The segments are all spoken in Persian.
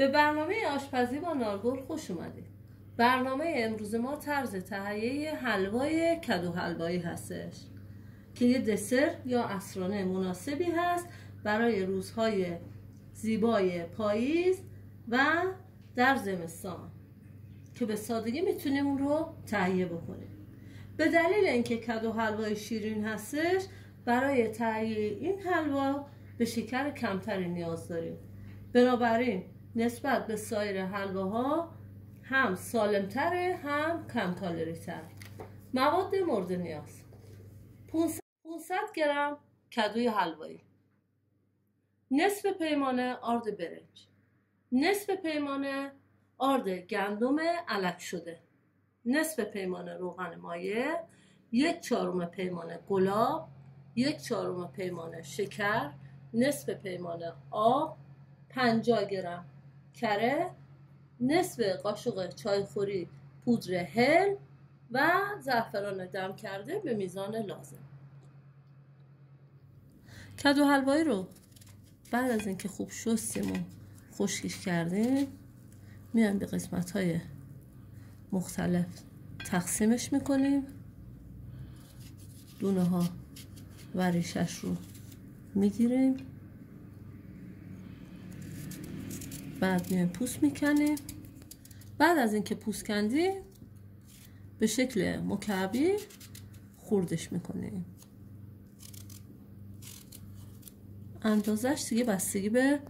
به برنامه آشپزی با نارگل خوش اومدید. برنامه امروز ما طرز تهیه حلوای کدو حلوایی هستش. که یه دسر یا اسرانه مناسبی هست برای روزهای زیبای پاییز و در زمستان که به سادگی می‌تونیم اون رو تهیه بکنیم. به دلیل اینکه کدو حلوای شیرین هستش برای تهیه این حلوا به شکر کمتری نیاز داریم. بنابراین نسبت به سایر حلواها هم سالمتره هم کم کالری تر مواد مورد نیاز. 500 گرم کدوی حلوایی. نصف پیمانه آرد برنج. نصف پیمانه آرد گندم علک شده. نصف پیمانه روغن مایه یک چهارم پیمانه گلاب. یک چهارم پیمانه شکر. نصف پیمانه آب. 50 گرم کره نصف قاشق چایخوری پودر هل و زعفران دم کرده به میزان لازم. کدو حلوایی رو بعد از اینکه خوب شستیم و خشکش کردیم میایم به قسمت های مختلف تقسیمش می‌کنیم. دونه ها و ریشش رو می‌گیریم. بعد میایم پوست می‌کنیم بعد از اینکه پوست کندیم به شکل مکعبی خوردش می‌کنیم اندازش دیگه بستگی به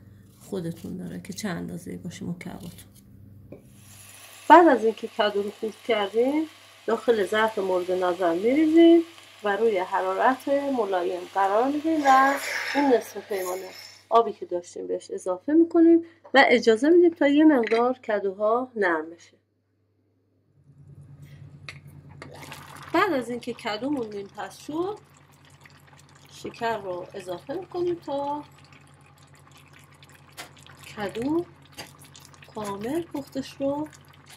خودتون داره که چه اندازه باشه مکعباتون. بعد از اینکه کدو رو خورد کردیم داخل ظرف مورد نظر میریزیم و روی حرارت ملایم قرار میدیم و اون نصف پیمانه. آبی که داشتیم بهش اضافه می‌کنیم و اجازه میدیم تا یه مقدار کدوها نرم بشه. بعد از اینکه کدومون نیم پس شد شکر رو اضافه می‌کنیم تا کدو کامل پختش رو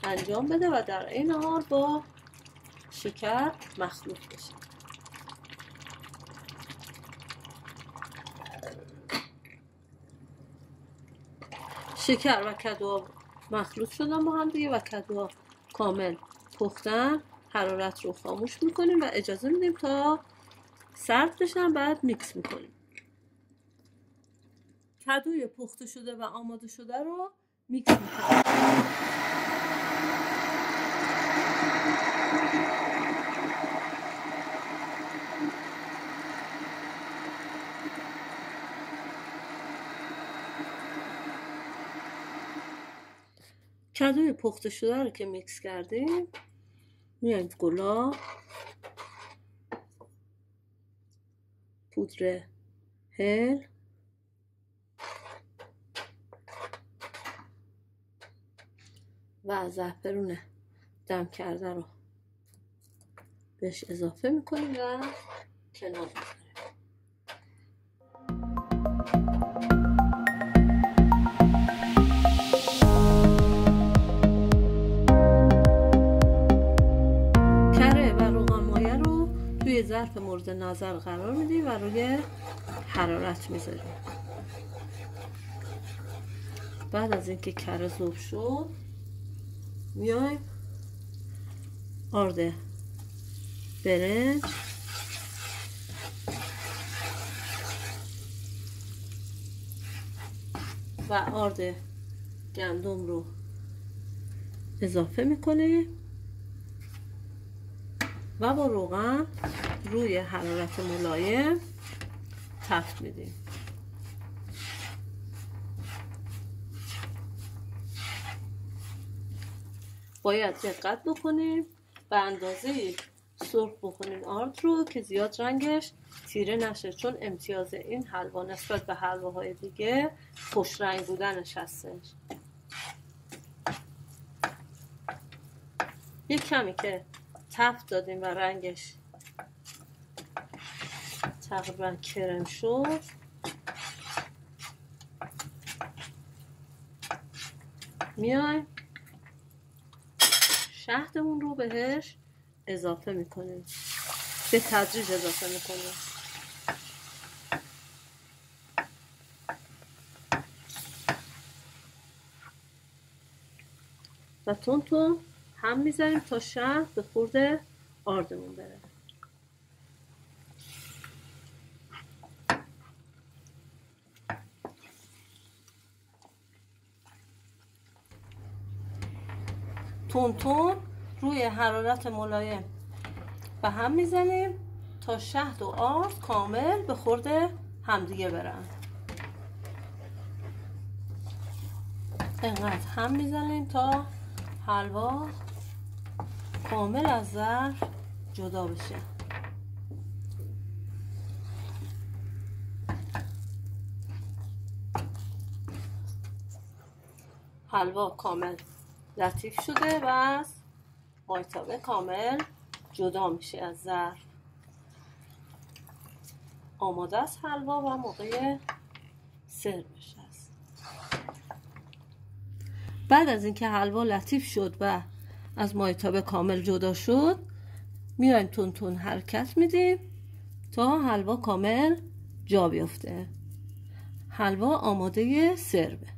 انجام بده و در این حال با شکر مخلوط بشه. شکر و کدو مخلوط شدن با هم دیگه و کدو کامل پختن حرارت رو خاموش می‌کنیم و اجازه میدیم تا سرد بشن بعد میکس می‌کنیم. کدوی پخته شده و آماده شده رو میکس می‌کنیم. کدوی پخته شده رو که میکس کردیم. میایم گلاب پودر هل. و زعفرون دم کرده رو بهش اضافه می‌کنیم و کنار ظرف مورد نظر قرار میدیم و روی حرارت می‌ذاریم بعد از اینکه کره ذوب شد میایم آرد برنج. و آرد گندم رو اضافه می‌کنیم و با روغن روی حرارت ملایم تفت میدیم. باید دقت بکنیم به اندازه سرخ بکنیم آرد رو که زیاد رنگش تیره نشه چون امتیاز این حلوا نسبت به حلواهای دیگه خوش رنگ بودنش هستش یک کمی که تفت دادیم و رنگش تقریبا کرم شد. میایم شهدمون رو بهش اضافه می‌کنیم. به تدریج اضافه می‌کنیم. و تون تون هم می‌زنیم تا شهر به خورده آردمون بره. تون تون روی حرارت ملایم و هم می‌زنیم تا شهد و آرد کامل به خورده همدیگه برن. اینقدر هم می‌زنیم تا حلوا کامل از ظرف جدا بشه. حلوا کامل. لطیف شده و از مایتابه کامل جدا میشه از ظرف آماده است حلوا و موقع سرمش است بعد از اینکه حلوا لطیف شد و از مایتابه کامل جدا شد میایم تون تون حرکت میدیم تا حلوا کامل جا بیفته. حلوا آماده سربه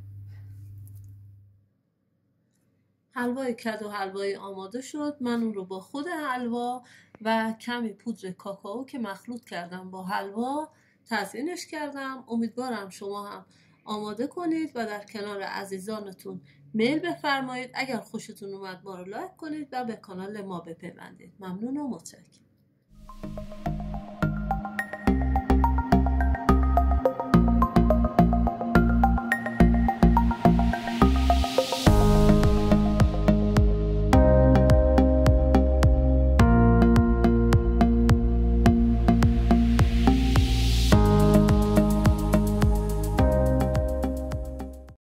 حلوای کدو حلوایی آماده شد. من اون رو با خود حلوا و کمی پودر کاکائو که مخلوط کردم با حلوا تزیینش کردم. امیدوارم شما هم آماده کنید و در کنار عزیزانتون میل بفرمایید. اگر خوشتون اومد ما رو لایک کنید و به کانال ما بپیوندید. ممنون و متشکرم.